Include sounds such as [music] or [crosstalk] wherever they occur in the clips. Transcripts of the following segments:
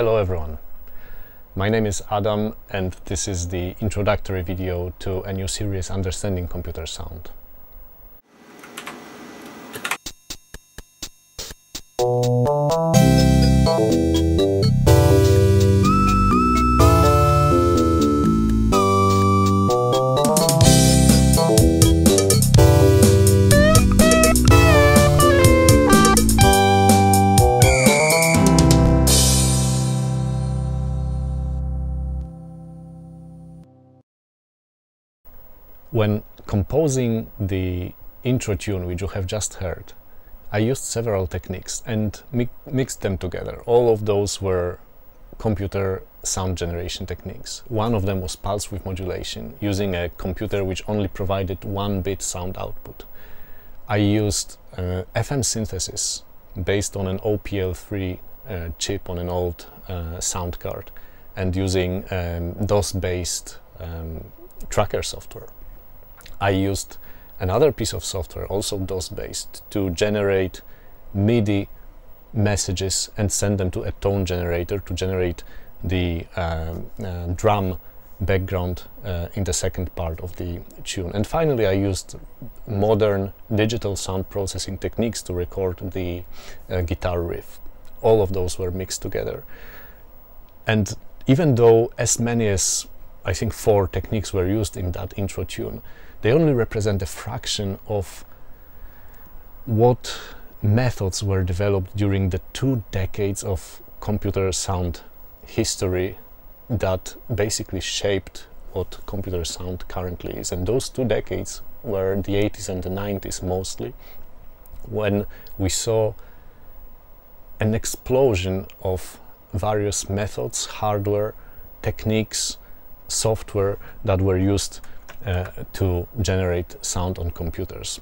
Hello everyone. My name is Adam and this is the introductory video to a new series Understanding Computer Sound. When composing the intro tune which you have just heard, I used several techniques and mi mixed them together. All of those were computer sound generation techniques. One of them was pulse width modulation, using a computer which only provided one bit sound output. I used uh, FM synthesis based on an OPL3 uh, chip on an old uh, sound card and using um, DOS-based um, tracker software. I used another piece of software, also DOS-based, to generate MIDI messages and send them to a tone generator to generate the um, uh, drum background uh, in the second part of the tune. And finally, I used modern digital sound processing techniques to record the uh, guitar riff. All of those were mixed together. And even though as many as I think four techniques were used in that intro tune, they only represent a fraction of what methods were developed during the two decades of computer sound history that basically shaped what computer sound currently is. And those two decades were the 80s and the 90s mostly, when we saw an explosion of various methods, hardware, techniques, software that were used uh, to generate sound on computers,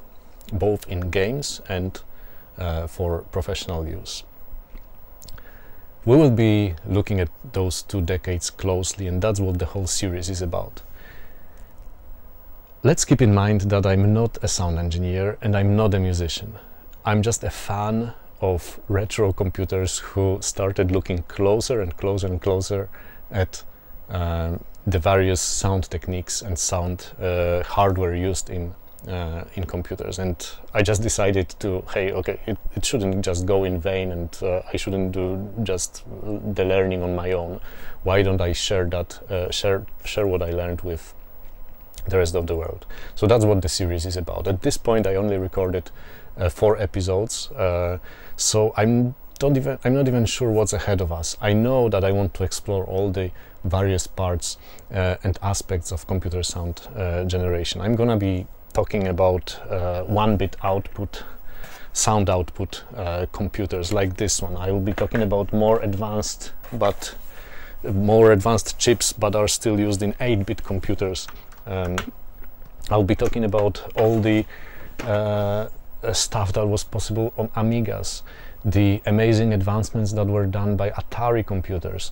both in games and uh, for professional use. We will be looking at those two decades closely, and that's what the whole series is about. Let's keep in mind that I'm not a sound engineer and I'm not a musician. I'm just a fan of retro computers who started looking closer and closer and closer at um, the various sound techniques and sound uh, hardware used in uh, in computers. And I just decided to hey okay it, it shouldn't just go in vain and uh, I shouldn't do just the learning on my own. Why don't I share that uh, share share what I learned with the rest of the world? So that's what the series is about. At this point I only recorded uh, four episodes uh, so I'm don't even I'm not even sure what's ahead of us. I know that I want to explore all the various parts uh, and aspects of computer sound uh, generation. I'm gonna be talking about uh, one-bit output, sound output computers like this one. I will be talking about more advanced, but more advanced chips, but are still used in 8-bit computers. Um, I'll be talking about all the uh, stuff that was possible on Amigas, the amazing advancements that were done by Atari computers,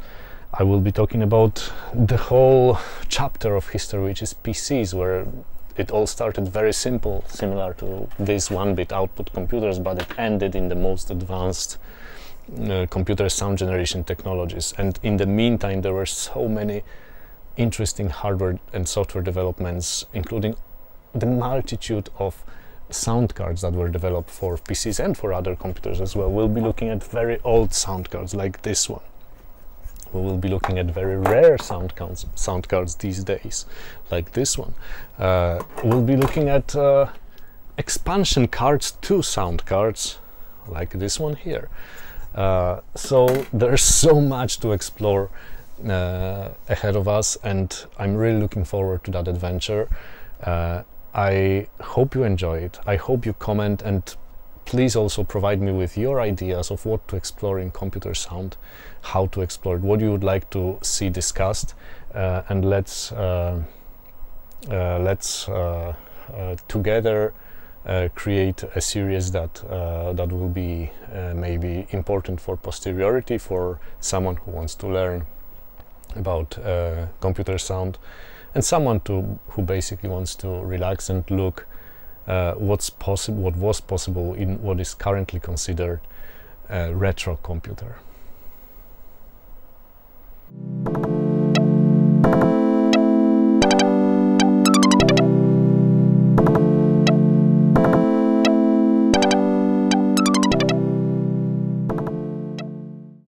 I will be talking about the whole chapter of history, which is PCs, where it all started very simple, similar to these one-bit output computers, but it ended in the most advanced uh, computer sound generation technologies. And in the meantime, there were so many interesting hardware and software developments, including the multitude of sound cards that were developed for PCs and for other computers as well. We'll be looking at very old sound cards like this one we will be looking at very rare sound, cards, sound cards these days, like this one. Uh, we'll be looking at uh, expansion cards to sound cards, like this one here. Uh, so there's [laughs] so much to explore uh, ahead of us, and I'm really looking forward to that adventure. Uh, I hope you enjoy it. I hope you comment and please also provide me with your ideas of what to explore in computer sound, how to explore it, what you would like to see discussed, uh, and let's uh, uh, let's uh, uh, together uh, create a series that that will be maybe important for posteriority for someone who wants to learn about computer sound, and someone to who basically wants to relax and look uh, what's possible, what was possible in what is currently considered a retro computer.